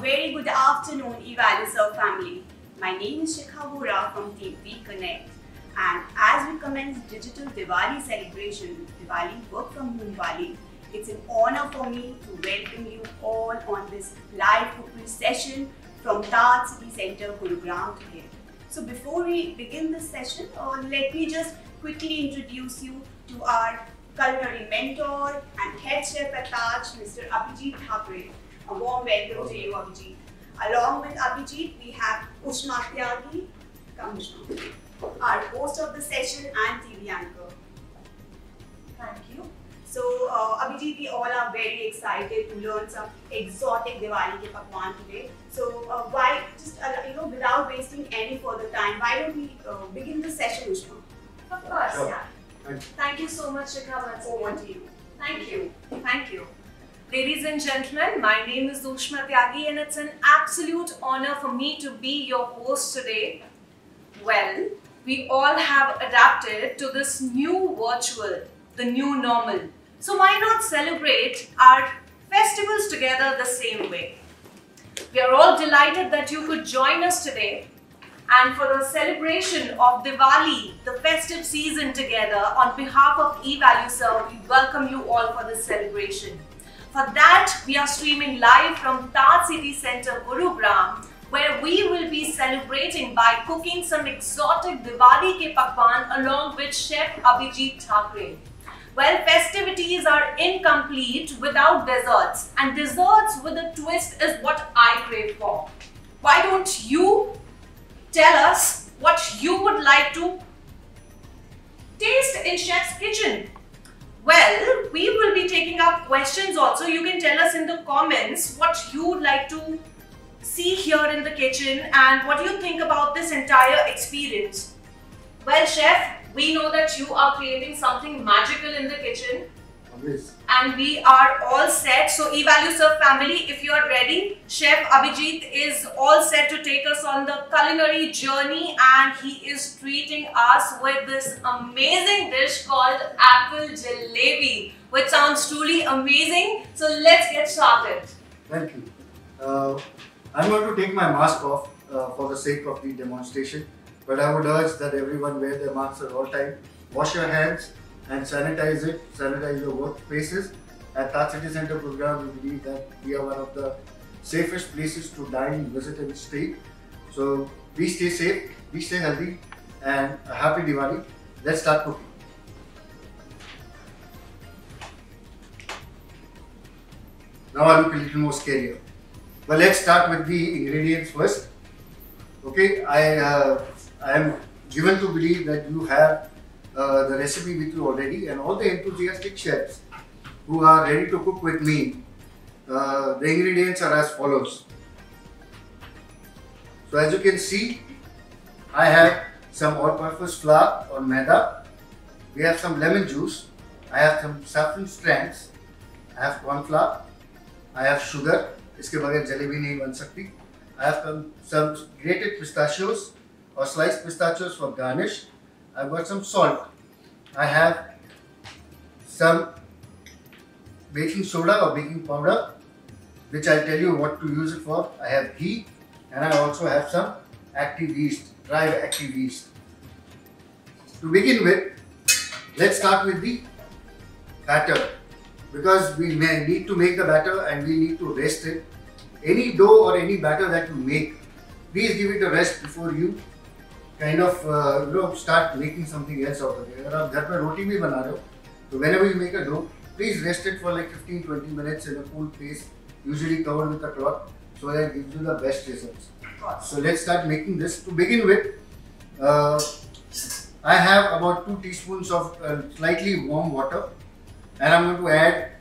Very good afternoon, Evalueserve family. My name is Shikha Vora from Team Reconnect. And as we commence digital Diwali celebration, Diwali Work from Home Diwali, it's an honor for me to welcome you all on this live cookery session from Taj City Center, Gurugram today. So before we begin this session, uh, let me just quickly introduce you to our culinary mentor and head chef at Taj, Mr. Abhijit Thakre. A warm welcome to you, Abhijit. Along with Abhijit, we have Ushma Tyagi, come Ushma, our host of the session and TV anchor. Thank you. So, uh, Abhijit, we all are very excited to learn some exotic Diwali ke pakwan today. So, uh, why, just, uh, you know, without wasting any further time, why don't we uh, begin the session, Ushma? Of course, Sure. yeah. Thank Thank you so much, Shikha, once Over again. to you. Thank you. Thank you. Ladies and gentlemen, my name is Ushma Tyagi and it's an absolute honor for me to be your host today. Well, we all have adapted to this new virtual, the new normal. So why not celebrate our festivals together the same way? We are all delighted that you could join us today and for the celebration of Diwali, the festive season together, on behalf of eValueServe, we welcome you all for this celebration. For that, we are streaming live from Taj City Center, Gurugram, where we will be celebrating by cooking some exotic Diwali ke pakwan along with Chef Abhijit Thakre. Well, festivities are incomplete without desserts, and desserts with a twist is what I crave for. Why don't you tell us what you would like to taste in Chef's kitchen? Well, we will be taking up questions also. You can tell us in the comments what you would like to see here in the kitchen and what do you think about this entire experience. Well, Chef, we know that you are creating something magical in the kitchen And we are all set. So, eValueServe family, if you are ready, Chef Abhijit is all set to take us on the culinary journey and he is treating us with this amazing dish called apple jalebi, which sounds truly amazing. So, let's get started. Thank you. Uh, I'm going to take my mask off uh, for the sake of the demonstration, but I would urge that everyone wear their masks at all time. Wash your hands and sanitize it, sanitize your workplaces. At Taj City Center Gurugram, we believe that we are one of the safest places to dine, visit and stay. So please stay safe, please stay healthy and a happy Diwali. Let's start cooking. Now I look a little more scarier. Well, let's start with the ingredients first. Okay, I uh, I am given to believe that you have the recipe with you already, and all the enthusiastic chefs who are ready to cook with me. Uh, the ingredients are as follows. So as you can see, I have some all-purpose flour or maida. We have some lemon juice. I have some saffron strands. I have corn flour. I have sugar. इसके बगैर जलेबी नहीं बन सकती. I have some, some grated pistachios or sliced pistachios for garnish. I've got some salt. I have some baking soda or baking powder, which I'll tell you what to use it for. I have ghee and I also have some active yeast, dry active yeast. To begin with, let's start with the batter because we may need to make the batter and we need to rest it. Any dough or any batter that you make, please give it a rest before you kind of uh, you know start making something else out of it. अगर आप घर पे रोटी भी बना रहे हो, तो whenever you make a dough, please rest it for like 15-20 minutes in a cool place, usually covered with a cloth, so that it gives you the best results. So let's start making this. To begin with, uh, I have about two teaspoons of uh, slightly warm water, and I'm going to add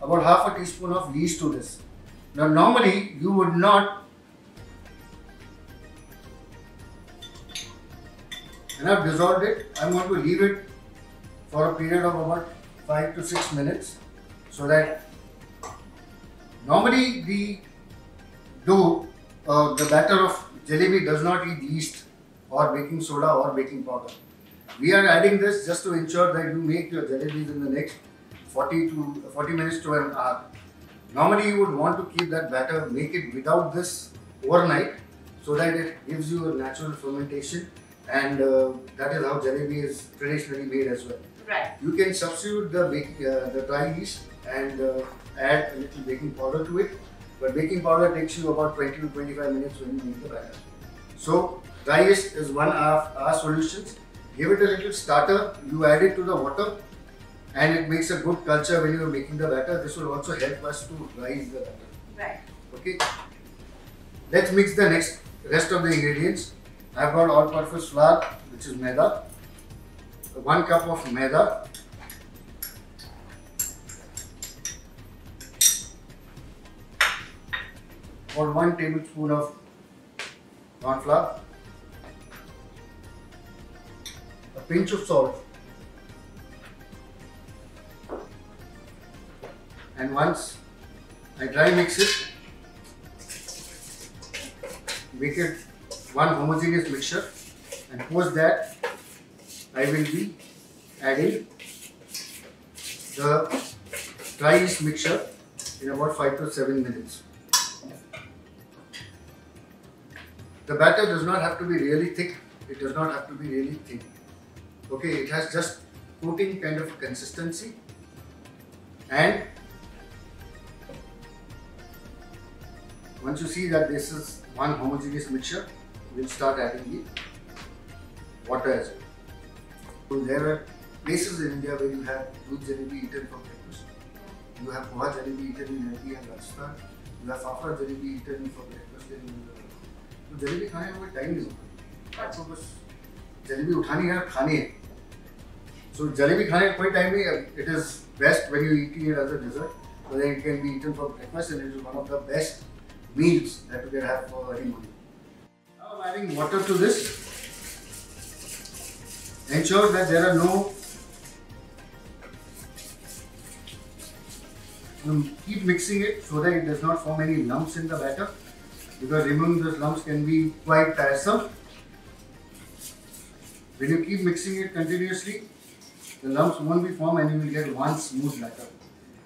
about half a teaspoon of yeast to this. Now, normally you would not, and I've dissolved it. I'm going to leave it for a period of about five to six minutes, so that normally the dough, uh, the batter of jalebi does not eat yeast or baking soda or baking powder. We are adding this just to ensure that you make your jalebis in the next 40 to 40 minutes to an hour. Normally you would want to keep that batter, make it without this overnight so that it gives you a natural fermentation and uh, that is how jalebi is traditionally made as well. Right. You can substitute the bake, uh, the dry yeast and uh, add a little baking powder to it. But baking powder takes you about 20 to 25 minutes when you make the batter. So dry yeast is one of our solutions. Give it a little starter. You add it to the water, and it makes a good culture when you are making the batter. This will also help us to rise the batter. Right. Okay. Let's mix the next rest of the ingredients. I've got all-purpose flour, which is maida. One cup of maida. Or one tablespoon of corn flour. A pinch of salt. And once I dry mix it, make it one homogeneous mixture and post that I will be adding the dry yeast mixture in about 5 to 7 minutes. The batter does not have to be really thick, it does not have to be really thin. Okay, it has just coating kind of consistency and once you see that this is one homogeneous mixture, we'll start adding the water as well. So there are places in India where you have good jalebi eaten for breakfast. You have poha jalebi eaten in MP and Rajasthan. You have fafda jalebi eaten for breakfast in तो jalebi So में कोई time नहीं होता आपको is jalebi उठानी So और is है सो जलेबी खाने का कोई टाइम नहीं it is best when you so then it can be eaten for breakfast and it is one of the best meals that you can have for any morning. Adding water to this. Ensure that there are no keep mixing it so that it does not form any lumps in the batter because removing those lumps can be quite tiresome. When you keep mixing it continuously, the lumps won't be formed and you will get one smooth batter.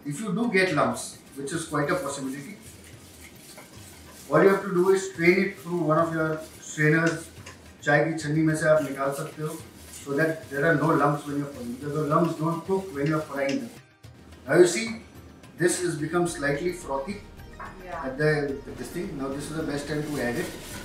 If you do get lumps, which is quite a possibility, all you have to do is strain it through one of your strainers चाय की छन्नी में से आप निकाल सकते हो so that there are no lumps when you're frying the lumps don't cook when you're frying see this is become slightly frothy at this thing now this is the best time to add it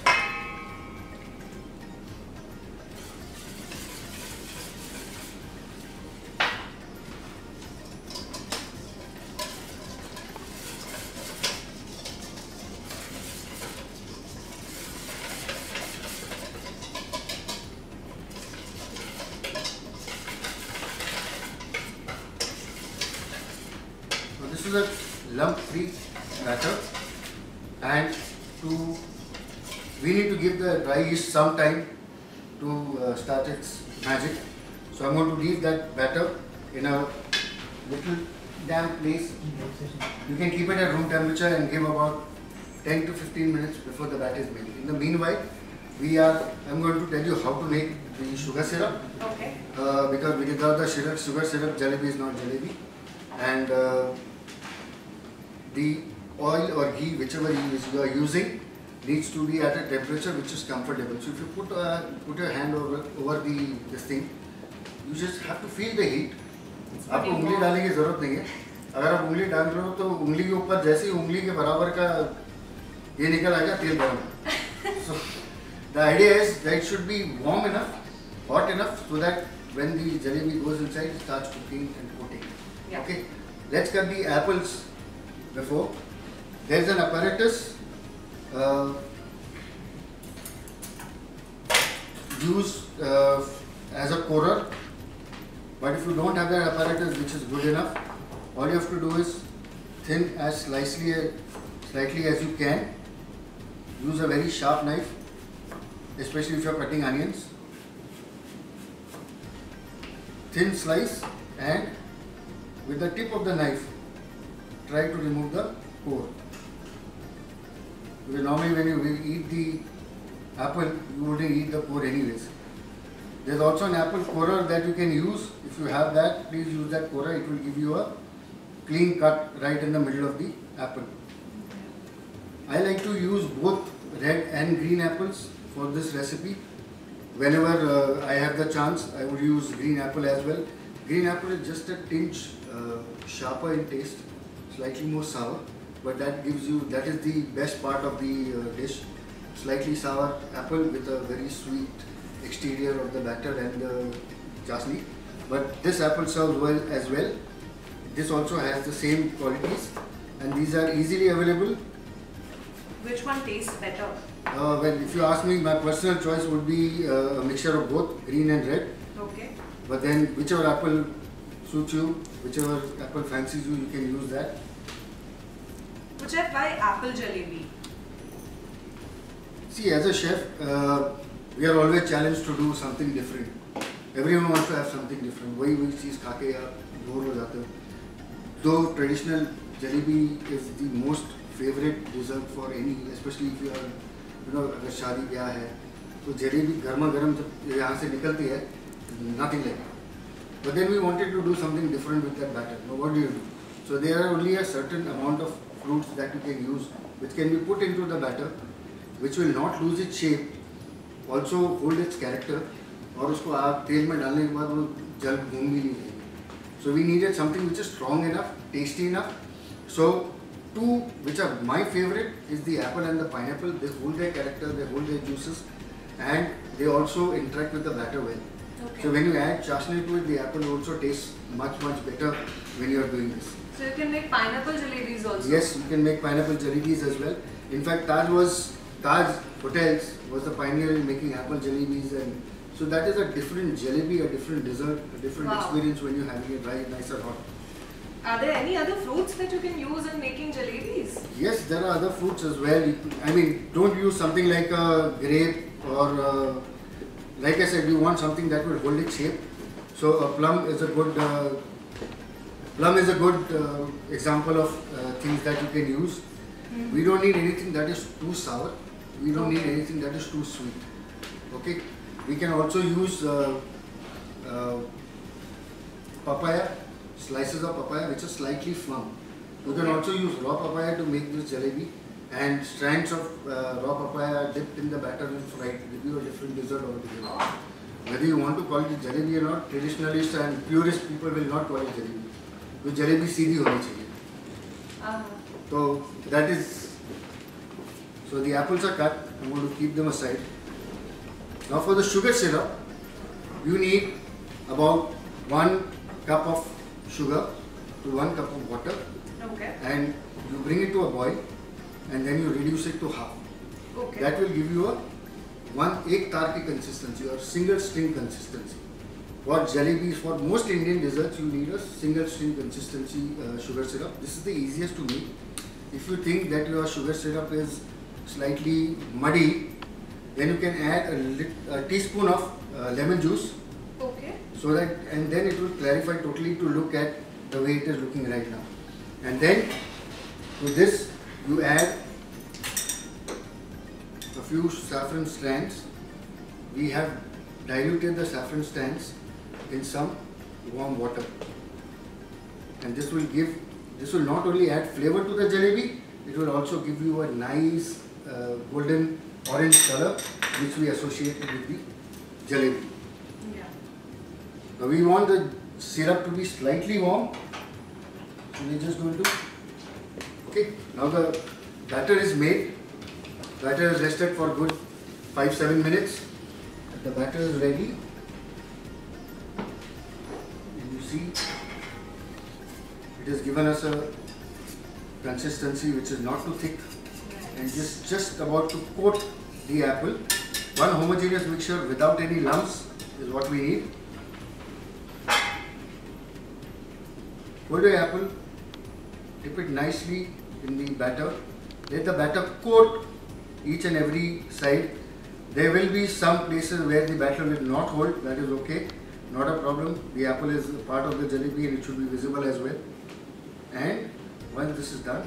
the some time to uh, start its magic. So I'm going to leave that batter in a little damp place. You can keep it at room temperature and give about 10 to 15 minutes before the batter is made. In the meanwhile, we are. I'm going to tell you how to make the sugar syrup Okay. uh, because without the sugar, sugar syrup, jalebi is not jalebi. And uh, the oil or ghee, whichever you are using, needs to be at a temperature which is comfortable. So if you put a, put your hand over over the this thing, you just have to feel the heat. आपको उंगली डालने की ज़रूरत नहीं है। अगर आप उंगली डाल रहे हो तो उंगली के ऊपर जैसे ही उंगली के बराबर का ये निकल आएगा तेल गर्म so the idea is that should be warm enough hot enough so that when the jalebi goes inside start cooking and coating okay let's cut the apples before there is an apparatus uh, used uh, as a corer but if you don't have that apparatus which is good enough all you have to do is thin as slightly slightly as you can. Use a very sharp knife especially if you are cutting onions. Thin slice and with the tip of the knife try to remove the core because normally when you eat the apple you wouldn't eat the core anyways there's also an apple corer that you can use if you have that please use that corer it will give you a clean cut right in the middle of the apple. I like to use both red and green apples for this recipe. Whenever uh, I have the chance, I would use green apple as well. Green apple is just a tinge uh, sharper in taste, slightly more sour, but that gives you, that is the best part of the uh, dish. Slightly sour apple with a very sweet exterior of the batter and the chasni. But this apple serves well as well. This also has the same qualities and these are easily available Which one tastes better? uh, well, if you ask me, my personal choice would be uh, a mixture of both green and red. Okay. But then, whichever apple suits you, whichever apple fancies you, you can use that. Would I apple jalebi? See, as a chef, uh, we are always challenged to do something different. Everyone wants to have something different. वही वही चीज़ खा के आप bore हो जाते हो. Though traditional jalebi is the most favorite dessert for any, especially if you are, you know, अगर शादी ब्याह है, तो जलेबी गर्मा गर्म जब यहाँ से निकलती है, nothing like that. But then we wanted to do something different with that batter. Now what do you do? So there are only a certain amount of fruits that you can use, which can be put into the batter, which will not lose its shape, also hold its character, और उसको आप तेल में डालने के बाद वो जल घूम भी नहीं देंगे. So we needed something which is strong enough, tasty enough. So two which are my favorite is the apple and the pineapple. They hold their character, they hold their juices, and they also interact with the batter well. Okay. So when you add chashni to it, the apple also tastes much much better when you are doing this. So you can make pineapple jalebis also. Yes, you can make pineapple jalebis as well. In fact, Taj was Taj Hotels was the pioneer in making apple jalebis, and so that is a different jalebi, a different dessert, a different Wow. experience when you're having it right, nice or hot. Are there any other fruits that you can use in making jalebis? Yes, there are other fruits as well. I mean, don't use something like a grape or, uh, like I said, you want something that will hold its shape. So a plum is a good, uh, plum is a good uh, example of uh, things that you can use. We don't need anything that is too sour. We don't need anything that is too sweet. Okay. We can also use uh, uh, papaya, slices of papaya which are slightly firm. You can also use raw papaya to make this jalebi and strands of uh, raw papaya dipped in the batter and fried give you a different dessert altogether. Whether you want to call it jalebi or not, traditionalists and purist people will not call it jalebi. तो जलेबी सीधी होनी चाहिए। तो that is so the apples are cut I want to keep them aside now for the sugar syrup you need about one cup of sugar to one cup of water and you bring it to a boil and then you reduce it to half that will give you a one एक तार की consistency और single string consistency For jalebis, for most Indian desserts, you need a single string consistency uh, sugar syrup. This is the easiest to make. If you think that your sugar syrup is slightly muddy, then you can add a, a teaspoon of uh, lemon juice okay. so that and then it will clarify totally to look at the way it is looking right now. And then to this you add a few saffron strands. We have diluted the saffron strands in some warm water. And this will give, this will not only add flavor to the jalebi, it will also give you a nice uh, golden orange color which we associate with the jalebi. Yeah. Now we want the syrup to be slightly warm. So we're just going to, okay, now the batter is made. Batter is rested for good 5-7 minutes. The batter is ready. See, it has given us a consistency which is not too thick and just, just about to coat the apple. One homogeneous mixture without any lumps is what we need. Hold the apple, dip it nicely in the batter. Let the batter coat each and every side. There will be some places where the batter will not hold, that is okay, not a problem. The apple is part of the jalebi and it should be visible as well. And once this is done,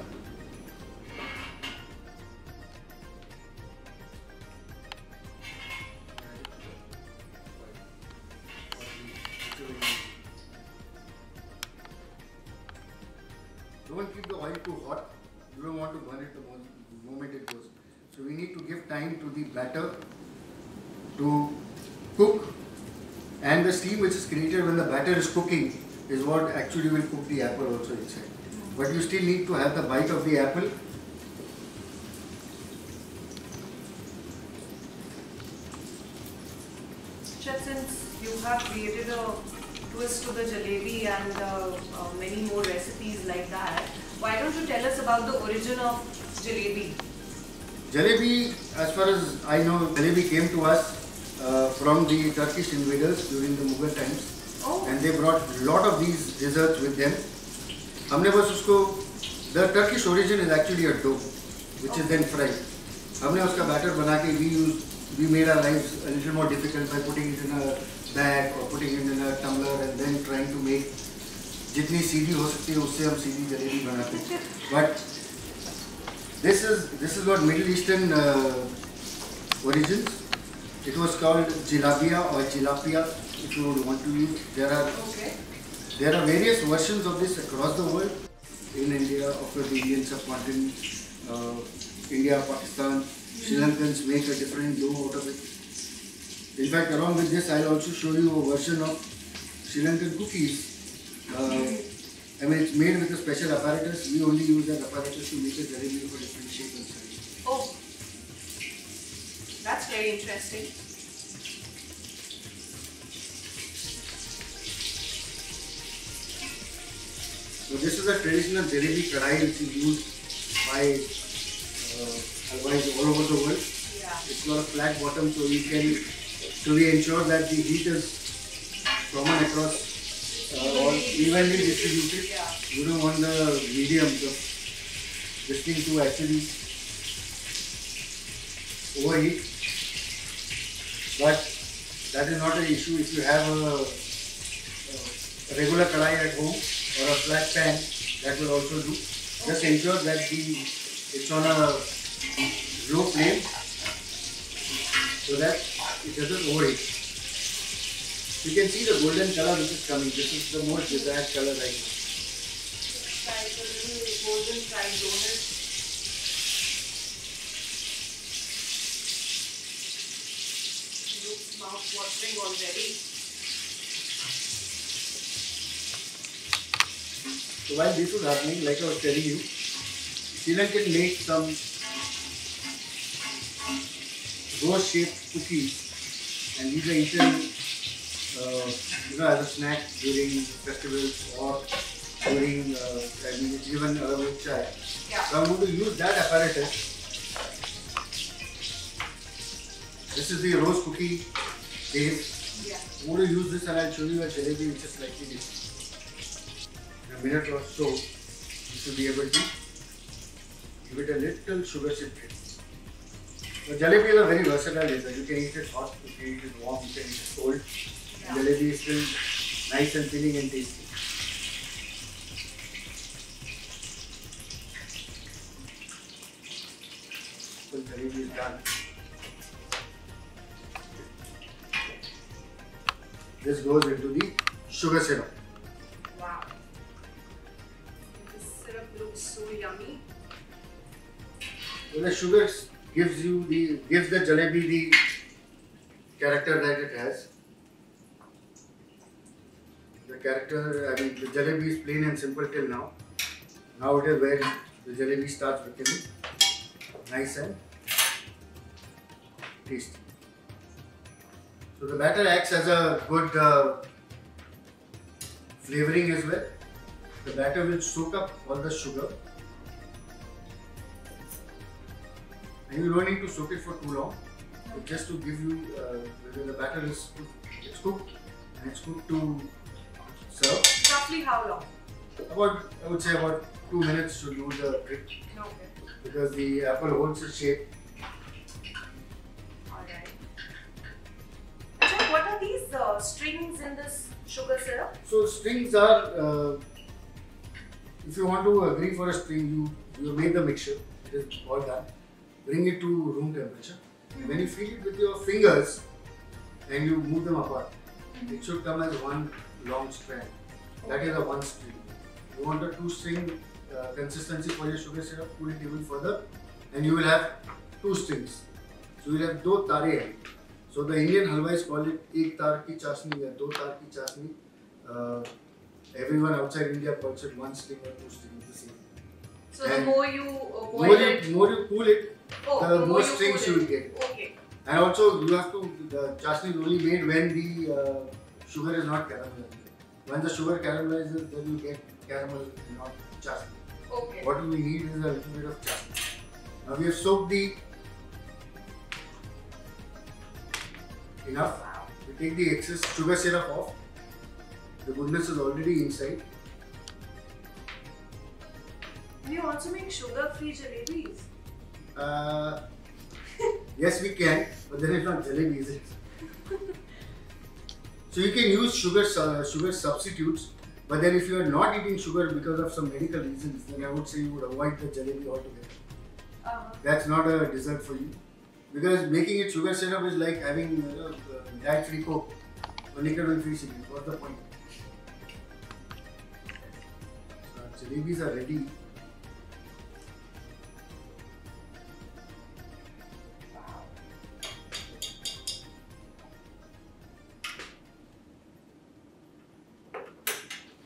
steam which is created when the batter is cooking is what actually will cook the apple also inside. But you still need to have the bite of the apple. Chef, since you have created a twist to the jalebi and uh, uh, many more recipes like that, why don't you tell us about the origin of jalebi? Jalebi, as far as I know, jalebi came to us uh, from the Turkish invaders during the Mughal times. Oh, and they brought lot of these desserts with them. हमने बस उसको the Turkish origin is actually a dough which is then fried. हमने उसका batter बना के we use we made our lives a little more difficult by putting it in a bag or putting it in a tumbler and then trying to make जितनी सीधी हो सकती है उससे हम सीधी जलेबी बनाते हैं but this is this is what Middle Eastern uh, origins. It was called jilabia or jilapia if you would want to use. There are okay. there are various versions of this across the world. In India, of course, the Indian subcontinent, uh, India, Pakistan, Sri Lankans make a different dough out of it. In fact, along with this, I'll also show you a version of Sri Lankan cookies. Uh, I mean, it's made with a special apparatus. We only use that apparatus to make jalebi of a different shape and size. Oh, very interesting. So this is a traditional jalebi kadai which is used by uh, halwais all over the world. Yeah. It's got a flat bottom so you can, so we ensure that the heat is common across uh, all evenly distributed. Yeah. You don't want the medium, the this thing to actually overheat. But that is not an issue if you have a, a regular kadai at home or a flat pan, that will also do. Just ensure that the it's on a low flame so that it doesn't overheat. You can see the golden color which is coming. This is the most desired color right now. It's like a little golden fried donut. Looks mouth-watering already. So while this was happening, like I was telling you, Sri can make some rose-shaped cookies, and these are eaten, uh, you know, as a snack during festivals or during, uh, I mean, uh, with chai. Yeah. So I'm going to use that apparatus. This is the rose cookie base. Yeah. I'm going to use this and I'll show you a jalebi which is slightly different. In a minute or so, you should be able to give it a little sugar hit. The jalebi is a very versatile dessert. You can eat it hot, you can eat it warm, you can eat it cold. Yeah. Jalebi is still nice and filling and tasty. This goes into the sugar syrup. Wow. This syrup looks so yummy. So the sugar gives you the gives the jalebi the character that it has. The character, I mean, the jalebi is plain and simple till now. Now it is where the jalebi starts becoming nice and tasty. So the batter acts as a good uh, flavoring as well. The batter will soak up all the sugar and you don't need to soak it for too long. Just to give you uh, whether the batter is cooked, it's cooked and it's cooked to serve. Roughly how long? About I would say about two minutes to do the trick Okay. because the apple holds its shape. Uh, strings in this sugar syrup? So strings are uh, if you want to agree for a string, you you make the mixture. It is all done. Bring it to room temperature. When you feel it with your fingers and you move them apart, it should come as one long strand. That is a one string. You want a two string uh, consistency for your sugar syrup, cool it even further, and you will have two strings. So you will have do tare. So the Indian halwais call it ek tar ki chasni or do tar ki chasni. Uh, everyone outside India calls it one string or two strings. The same. So the And more you uh, boil More it, you, more you cool it, oh, the more you strings cool you it. will get. Okay. And also you have to, the chasni is only made when the uh, sugar is not caramelized. When the sugar caramelizes, then you get caramel, not chasni. Okay. What we need is a little bit of chasni. Now we have soaked the enough. We take the excess sugar syrup off. The goodness is already inside. You also make sugar-free jalebis? Uh, yes, we can, but then it's not jalebi, is it? so you can use sugar su- sugar substitutes, but then if you are not eating sugar because of some medical reasons, then I would say you would avoid the jalebi altogether. Uh-huh. That's not a dessert for you, because making it sugar syrup is like having you know, uh, diet-free coke or nicotine-free cigarette. What's the point? So jalebis are ready.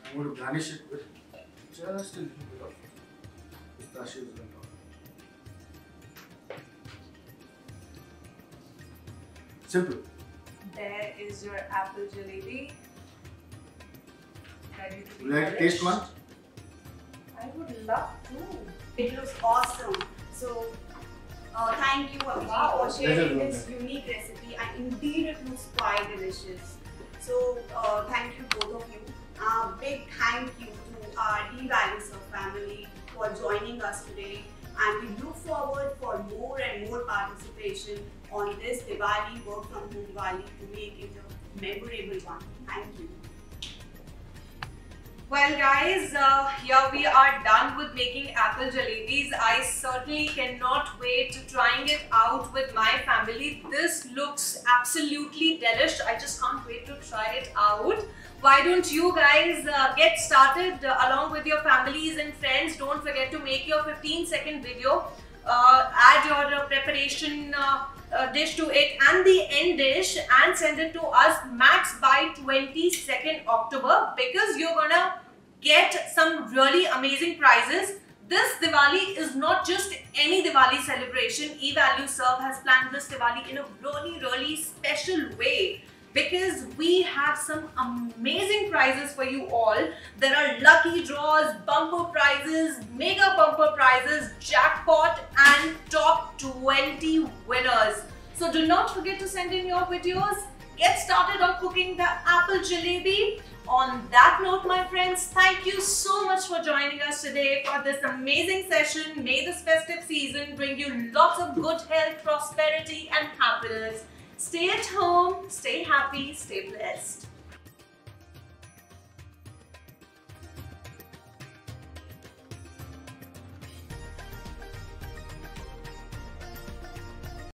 I'm going to garnish it with just a little bit of pistachios on top. Simple. There is your apple jalebi. Ready to be Would you like to taste one? I would love to. It looks awesome. So, uh, thank you, Abhijit, Wow. for sharing Pleasure, this unique recipe. And indeed, it looks quite delicious. So, uh, thank you, both of you. Uh, big thank you to our eValueServe family for joining us today. And we look forward for more and more participation on this Diwali Work from Home Diwali to make it a memorable one. Thank you. Well, guys, uh, here we are done with making apple jalebis. I certainly cannot wait to trying it out with my family. This looks absolutely delish. I just can't wait to try it out. Why don't you guys uh, get started uh, along with your families and friends? Don't forget to make your 15 second video. Uh, add your uh, preparation uh, uh, dish to it and the end dish and send it to us max by 22nd October because you're gonna get some really amazing prizes. This Diwali is not just any Diwali celebration. eValue Serve has planned this Diwali in a really, really special way because we have some amazing prizes for you all. There are lucky draws, bumper prizes, mega bumper prizes, jackpot, and top 20 winners. So do not forget to send in your videos. Get started on cooking the apple jalebi. On that note, my friends, thank you so much for joining us today for this amazing session. May this festive season bring you lots of good health, prosperity, and happiness. Stay at home, stay happy, stay blessed.